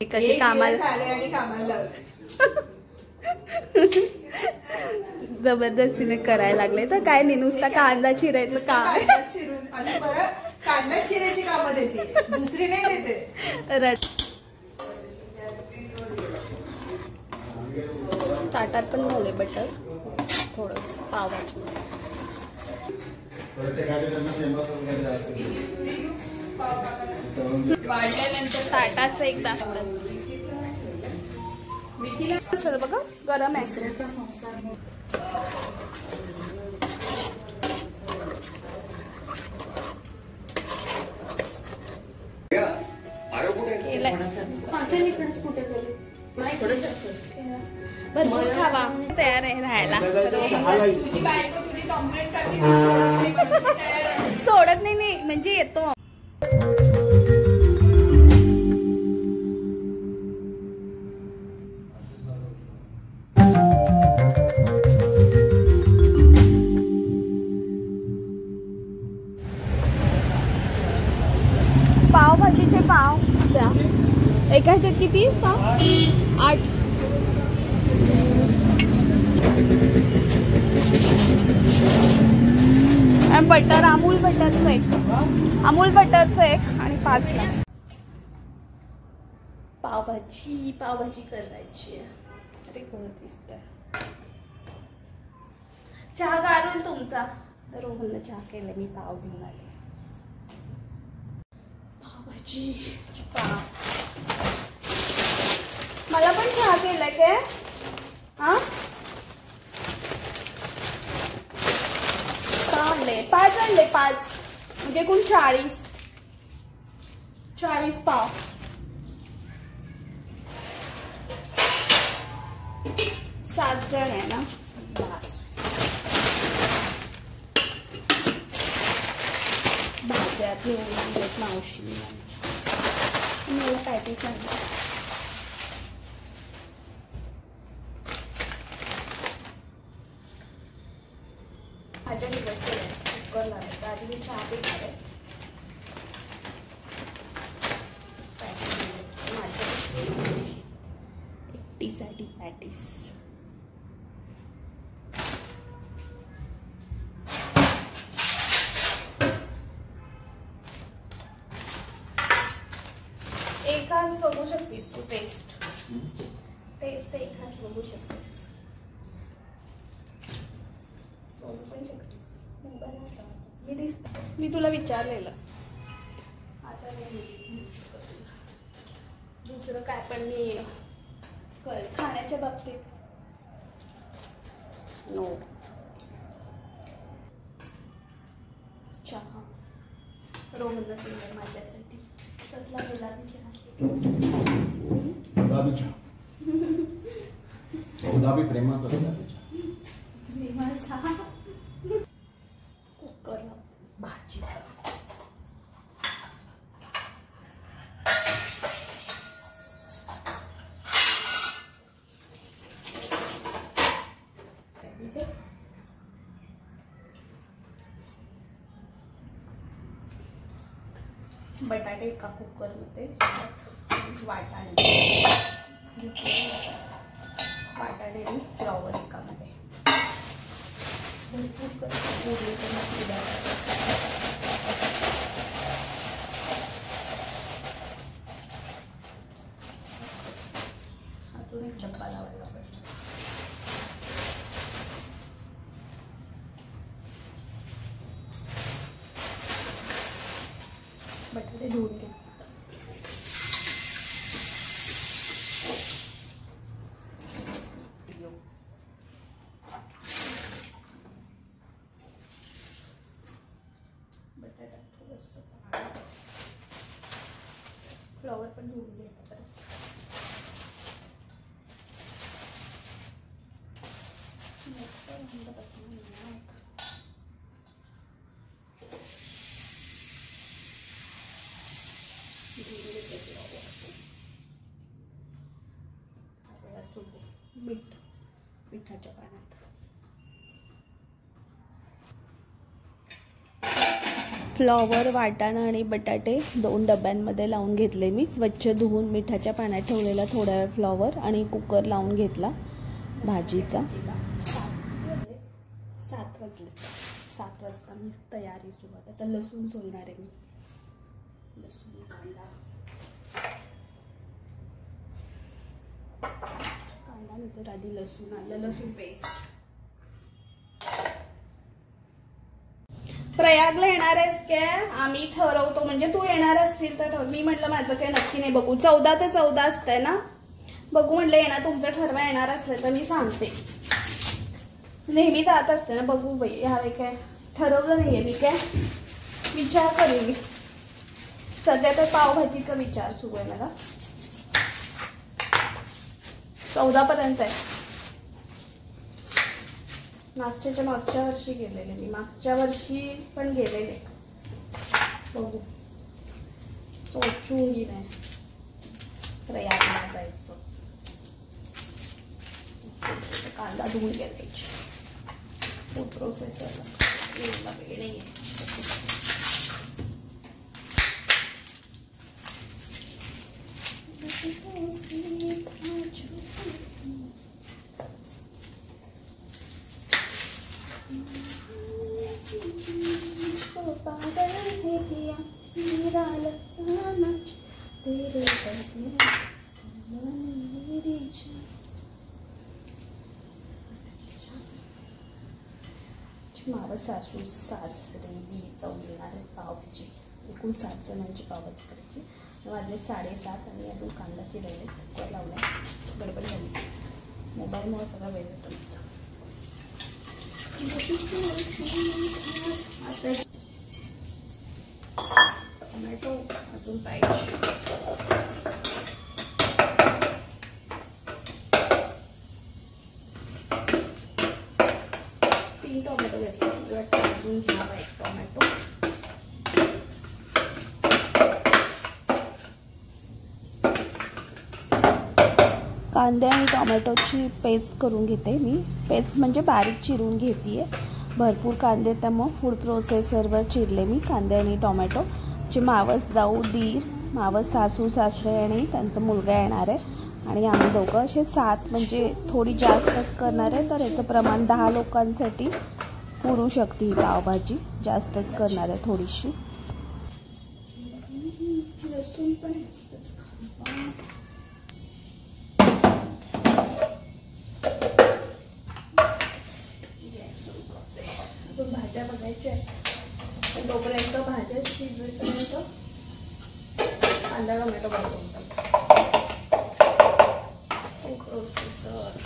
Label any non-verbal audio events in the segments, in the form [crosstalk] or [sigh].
कशी एक कामाला आणि [laughs] जबरदस्तीने करायला लागले. तर काय नाही नुसता कांदा चिरायचं काम. कांदा चिरून आणि परत कांदा चिरायची कामं देते. दुसरी नाही देते. [laughs] रड. ताटात पण घाले बटर. थोडस पावाचं वाढल्यानंतर ताटाचं एकदा बघा गरम आहे. भरपूर खावा. तयार आहे राहायला. सोडत नाही. म्हणजे येतो. ह्याच्यात किती? आठ. बटर अमूल बटरचं एक. अमूल बटरचं एक आणि पाच पावभाजी पावभाजी करायची. आहे. अरे घर दिसत चहा गारून तुमचा. तर रोहनला चहा केला मी पाव घेऊन आले. पावभाजी पाव मला पण चहा केलाय काय? हा? आणले पाच आणले पाच. म्हणजे एकूण चाळीस. चाळीस पाव. सात जण आहे ना? भाज्या घेऊन. 我许愿了我摆对象了 बघू शकतेस तू टेस्ट टेस्ट एकाच बघू शकतेस. पण शकतेस. मी दिसत. मी तुला विचारलेलं. आता नाही. दुसरं काय पण मी खाण्याच्या बाबतीत. नो चहा रोहनला दिलं माझ्यासाठी कसला गुलाबी चहा गुलाबी चहा गुलाबी प्रेमाचा गुलाबी चहा कुकरला भाजी बटाटे एका कुकरमध्ये वाटाणे. वाटाणे आणि फ्लॉवर एकामध्ये भरपूर हातून एक डब्बा लावायला पाहिजे बटाटे धुवून घे बटाटा थोडंसं फ्लॉवर पण धुवून घ्यायचं परत मस्त रंग बदलून येणार. धुवून घेते फ्लॉवर. आता असू दे. मीठ मिठाच्या पाण्यात फ्लॉवर वाटाणा आणि बटाटे दोन डब्यांमध्ये लावून घेतले मी. स्वच्छ धुवून मिठाच्या पाण्यात ठेवलेला थोड्या वेळ फ्लॉवर आणि कुकर लावून घेतला भाजीचा. सात वाजले. सात वाजता मी तयारी सुरुवात आता लसूण सोलणार आहे मी. लसूण कांदा. त्यानंतर आधी लसूण आलं. लसूण पेस्ट प्रयागला येणार आहेस काय? आम्ही ठरवतो. म्हणजे तू येणार असशील तर ठरव मी म्हटलं माझं काही नक्की नाही. बघू. चौदा ते चौदा असतंय ना? बघू म्हटलं येणार. तुमचं ठरवा येणार असलं तर मी सांगते. नेहमी जात असते ना? बघू बाई. ह्यावेळी काय? ठरवलं नाहीये मी काय? विचार करेन मी. सध्या तर पावभाजीचा विचार सुरू आहे मला. चौदा पर्यंत आहे. मागच्याच्या मागच्या वर्षी गेलेले मी. मागच्या वर्षी पण गेलेले. बघू. सोचून नाही प्रयागला जायचं. कांदा धुवून घ्यायची प्रोसेसर प्रोसेसरला वेळ नाही सासू सासरे मी जाऊन येणार पावभाजी एकूण सात जणांची पावभाजी करायची वाजले साडेसात आणि अजून कांदाची राहिले कुकर लावला गडबड झाली. मोबाईलमुळे सगळा वेळ होतो माझा टोमॅटो अजून पाहिजे तीन टोमॅटो घेतले मला वाटतं अजून घ्यावा एक टोमॅटो कांदे आणि टोमॅटोची पेस्ट करून घेते मी. पेस्ट म्हणजे बारीक चिरून घेते भरपूर कांदे त्यामुळं फूड प्रोसेसरवर चिरले मी कांदे आणि टोमॅटो. जे मावस जाऊ दीर मावस सासू सासरे आणि त्यांचा मुलगा येणार आहे. आणि आम्ही दोघं असे सात म्हणजे थोडी जास्तच करणार आहे तर याचं प्रमाण दहा लोकांसाठी पुरू शकते ही पावभाजी. जास्तच करणार आहे थोडीशी लसूण पण अजून भाज्या बघायच्या आहेत पण तोपर्यंत भाज्या शिजेपर्यंत कांदा टोमॅटो बनवून प्रोसेसर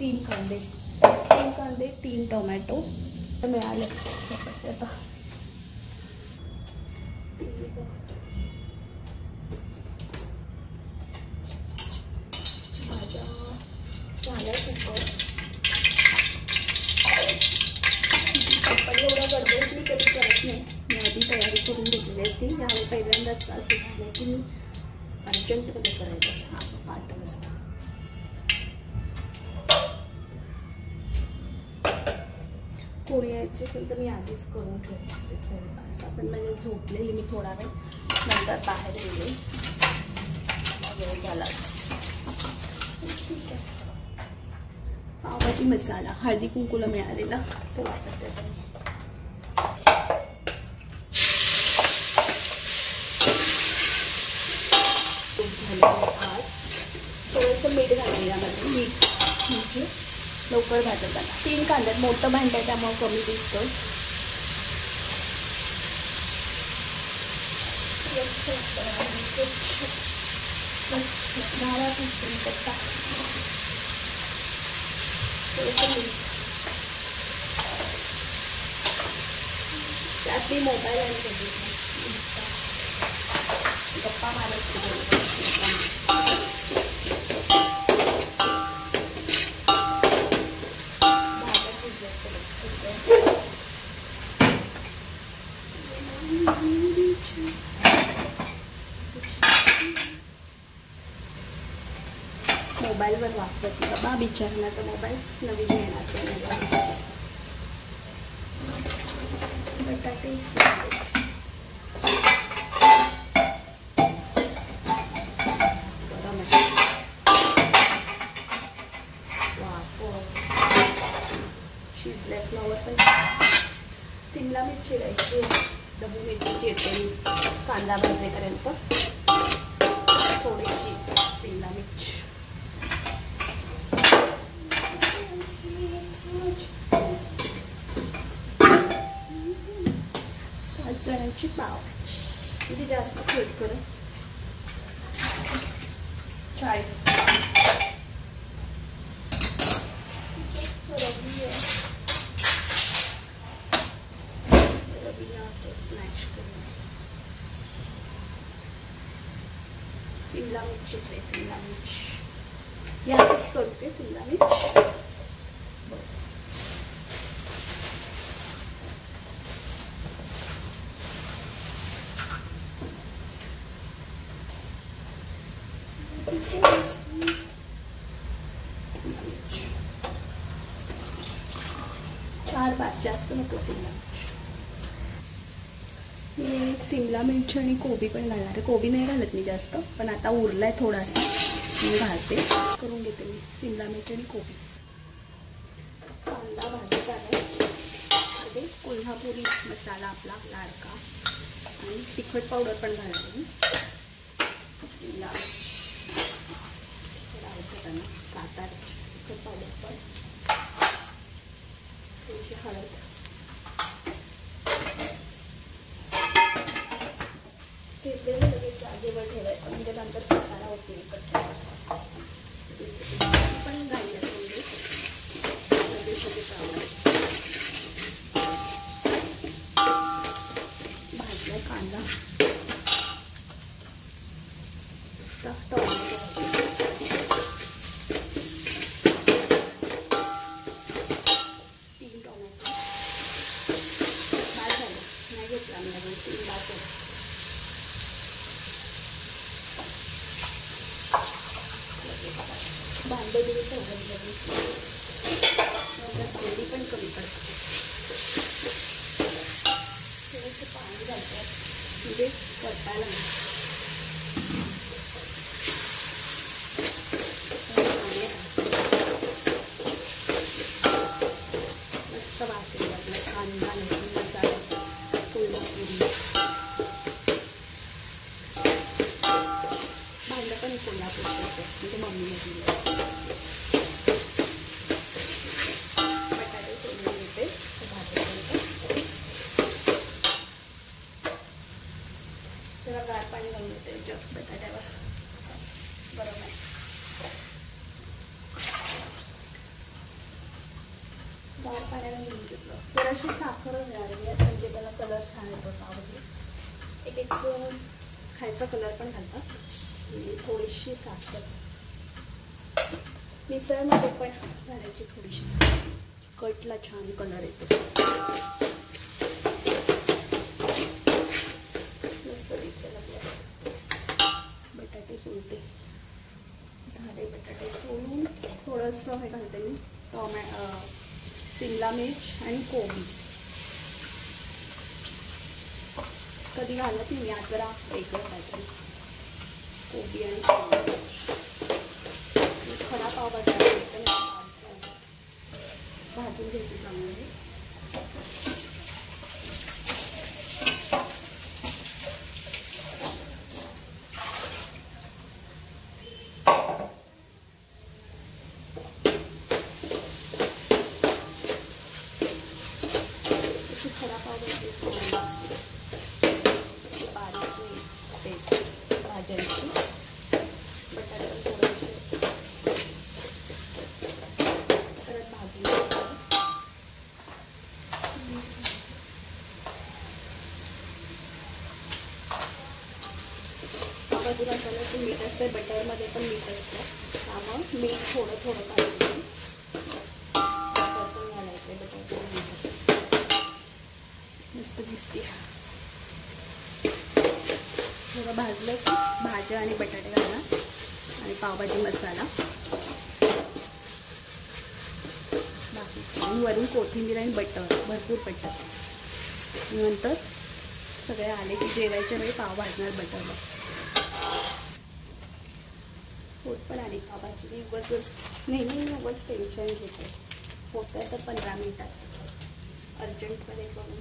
तीन कांदे. तीन कांदे तीन टोमॅटो. मिळाले. आता तर करून ठेवत असते थोडं पण म्हणजे झोपलेली मी थोडा वेळ. नंतर बाहेर गेले वेळ झाला. ठीक आहे. पावभाजी मसाला हळदी कुंकूला मिळालेला. तो वापरते आता थोडंसं मीठ घालून यामध्ये. मीठ म्हणजे लवकर भाजत आला तीन कांद्यात मोठं भांड आहे त्यामुळे कमी दिसतं. त्यात मी मोबाईल आणि गप्पा मारत मोबाईलवर बाबा बिचारण्याचा मोबाईल नवीन येणार बटाटे. शिजल्यात नवर पण. सिमला मिरची चिरायची डबू मिरची चिरते कांदा भाजेपर्यंत थोडीशी सिमला मिरची. सात जणांची पाव किती जास्त प्लेट करू चाळीस रवी आहे. रवीला असं स्मॅश करून शिमला मिरचीच आहे शिमला मिर्च यातच करते शिमला मिर्च चार पाच जास्त नको शिमला मिर्च मी शिमला मिरची आणि कोबी पण घालणार आहे. कोबी नाही घालत मी जास्त पण आता उरला आहे थोडासा. मी घालते. करून घेते मी. शिमला मिरची आणि कोबी. कांदा भाजत आहे. कोल्हापुरी मसाला आपला लाडका. आणि तिखट पावडर पण घालते मी. सात आठ तिखट पावडर पण. थोडीशी हळद. लगेच ठेवायचं. म्हणजे नंतर मसाला होते एकत्र पण घाललं म्हणजे लगेच भाजला कांदा टोमॅटो तीन टोमॅटो बाद झालं नाही घेतला मी अजून तीन बाद झालं भांडे दिली ठेवलं नंतर भांडी पण कमी पडते थोडंसं पाणी घालतात म्हणजे वटायला मस्त वाटेल आपला कांदा लसूण मसाला कोल्हापुरी भांडं पण कोल्हापूरचं म्हणजे मम्मीने दिलं बटाटे सोडून घेते भाजीपर्यंत जरा गार पाणी घालून घेते जग बटाट्यावर बरोबर आहे गार पाण्याला घेऊन घेतलं जराशी साखर घालावी म्हणजे त्याला कलर छान येतो पावडर एक एक खायचा कलर पण घालतात आणि थोडीशी साखर मिसळमध्ये पण घालायची थोडीशी कटला छान कलर येतो. मस्त बटाटे सोलते. झाले बटाटे सोलून थोडंसं हे घालते मी. टोमॅ शिमला मिर्च आणि कोबी. कधी घालत नाही आज जरा वेगळं काहीतरी. कोबी आणि शिमला मिर्च पावभाजी भाजून घ्यायची चांगली अशी खडा पावभाजी बारीक पेस्ट भाज्यांची बटाटे पण थोडेसे परत भाजून घ्यायचं. पावभाजी मसाल्याचं मीठ असतं बटरमध्ये पण मीठ असतं. त्यामुळं मीठ थोडं थोडं काढून बटर पण घालायचं बटर मीठ. मस्त दिसते. थोडं भाजलं की भाज्या आणि बटाटे घाला आणि पावभाजी मसाला. बाकी आणि वरून कोथिंबीर आणि बटर भरपूर बटर. नंतर सगळे आले की जेवायच्या वेळी पाव भाजणार बटरला. होत पण आली. बाबाची मी उगाच नेहमी मी उगाच टेन्शन घेते. होतं आहे तर पंधरा मिनिटात अर्जंटमध्ये बघून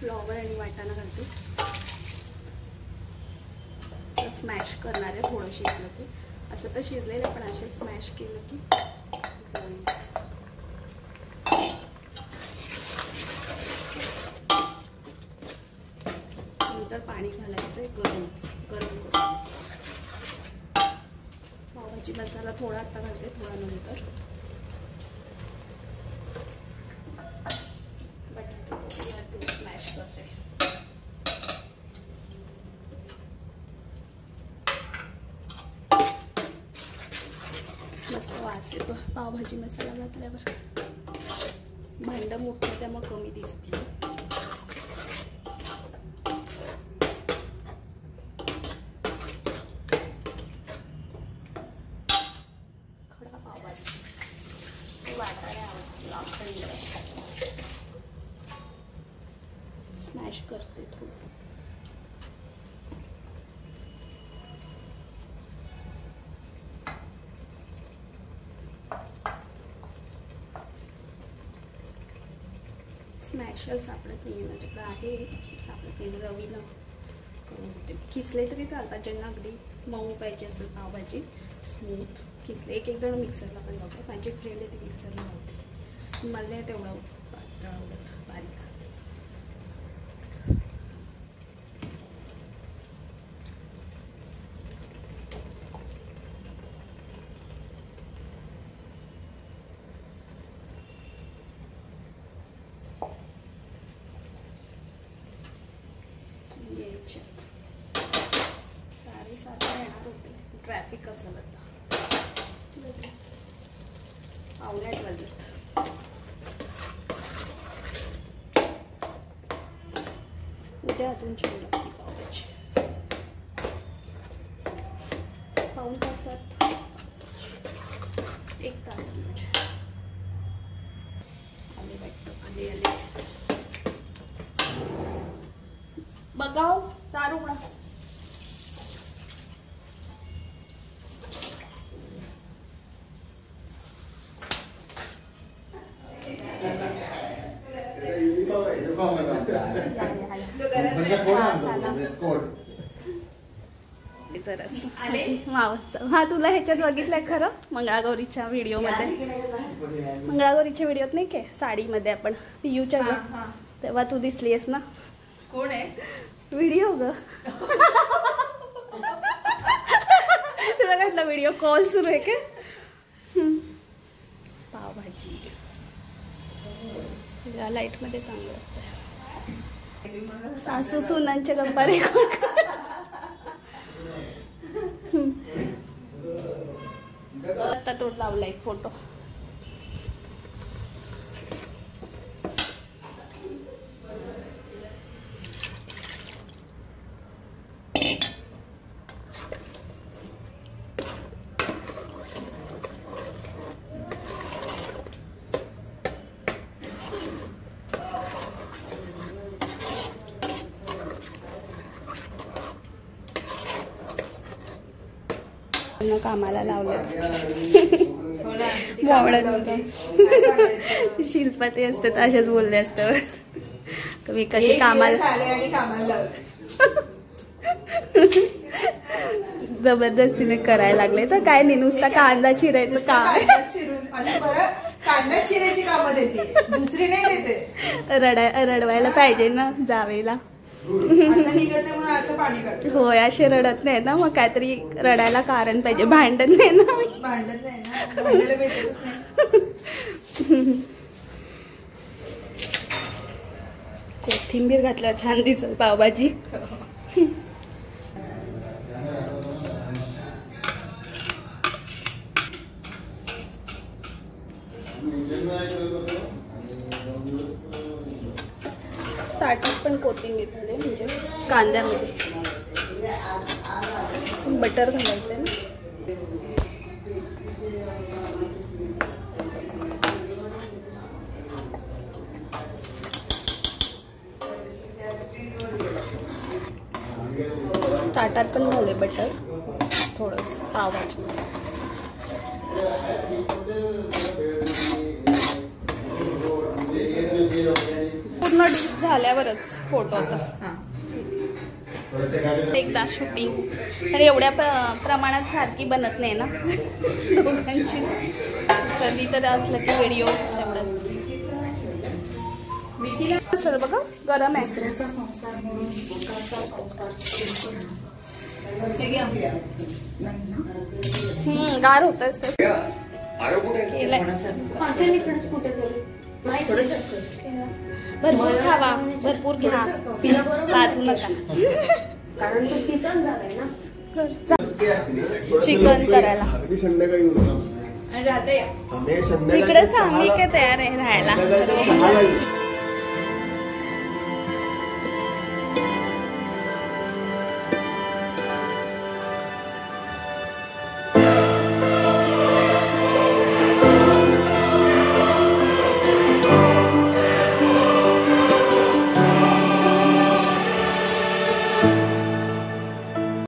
फ्लॉवर आणि वाटाणा घालते. स्मॅश करणार आहे थोडं शिजलं की. असं तर शिजलेलं पण असे स्मॅश केलं की होईल. नंतर पाणी घालायचं आहे गरम गरम करून. पावभाजी मसाला थोडा आता घालते थोडा नंतर. स्मॅश करते मस्त वास येतो. पावभाजी मसाला घातल्यावर. भांडं मोठं त्यामुळे कमी दिसते खडा पावभाजी वाटाणे आवडते स्मॅश करते थोडं स्मॅशर सापडत नाही माझ्याकडं म्हणजे आहे सापडत नाही रवीनं करून होते खिचले तरी चालतात ज्यांना अगदी मऊ पाहिजे असेल पावभाजी स्मूथ खिचले एक एक जण मिक्सरला पण लावतात. माझी फ्रेंड आहे ती मिक्सरला लावते. मला तेवढं पातळ आवडत बारीक यायच्यात साडेसातला येणार होते ट्रॅफिक असेल आता पावणे आठ वाजलेत उद्या अजून छान लागते पावभाजी पाऊन तासात एक तास म्हणजे आले वाटतं आले आले बघाव दार उघडा म्हणजे कोण आणतो ड्रेस कोड जरास आले? मावस हा तुला ह्याच्यात बघितलंय खरं? मंगळागौरीच्या व्हिडिओमध्ये. मंगळागौरीच्या व्हिडिओत नाही काय साडीमध्ये आपण पियूच्या. तेव्हा तू दिसलीस ना? कोण आहे? व्हिडिओ ग. तुला म्हटलं व्हिडिओ कॉल सुरू आहे का. पावभाजी. लाईटमध्ये चांगलं सासू सुनांच्या गप्पा रेकॉर्ड आता तो लावला एक फोटो. त्यांना कामाला लावलं. हो ना, ती मोवळ्यात कामाला होतं. होती. काय सांगायचं? शिल्पा ते असतात अशाच बोलले असतं मी कशी कामाला जबरदस्तीने करायला लागले. तर काय नाही नुसता कांदा चिरायचं काम. चिरायची कामं देते. दुसरी नाही देते. रडाय रडवायला पाहिजे ना जावेला. होय असे रडत नाही ना मग काहीतरी रडायला कारण पाहिजे. भांडण नाही ना मी. भांडत नाही ना कोथिंबीर घातल्यावर छान दिसल पावभाजी ताटात पण कोथिंबीर कांद्यामध्ये. बटर घालायचं ना? ताटात पण घाले बटर. थोडंसं पावाचं पूर्ण डिश झाल्यावरच फोटो होता एकदा शूटिंग आणि एवढ्या प्र- प्रमाणात सारखी बनत नाही ना. दोघांची. कधी तर असलं की व्हिडिओ तेवढंच. सर बघा गरम आहे. गार होतच ते. केलंय. भरपूर खावा. भरपूर घ्या. लाजू नका कारण तो तिचाच झालाय ना. चिकन करायला. अगदी संध्याकाळी राहते आम्ही काय तयार आहे राहायला.